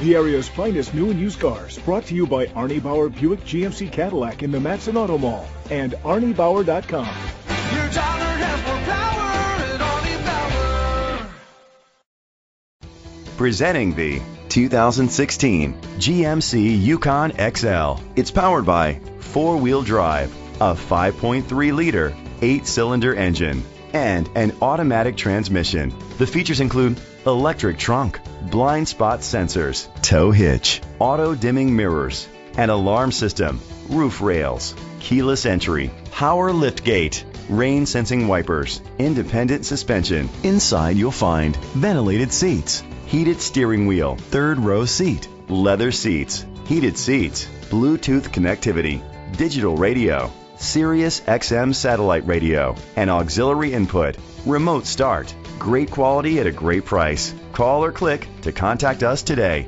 The area's finest new and used cars, brought to you by Arnie Bauer Buick GMC Cadillac in the Matteson Auto Mall and ArnieBauer.com. Your dollar has more power at Arnie Bauer. Presenting the 2016 GMC Yukon XL. It's powered by four-wheel drive, a 5.3 liter, eight-cylinder engine, and an automatic transmission. The features include electric trunk, blind spot sensors, tow hitch, auto dimming mirrors, an alarm system, roof rails, keyless entry, power lift gate, rain sensing wipers, independent suspension. Inside you'll find ventilated seats, heated steering wheel, third row seat, leather seats, heated seats, Bluetooth connectivity, digital radio, Sirius XM satellite radio, and auxiliary input, remote start. Great quality at a great price. Call or click to contact us today.